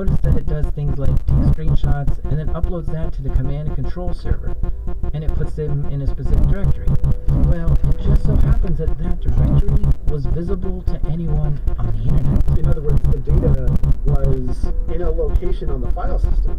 Notice that it does things like take screenshots and then uploads that to the command and control server, and it puts them in a specific directory. Well, it just so happens that that directory was visible to anyone on the internet. In other words, the data was in a location on the file system,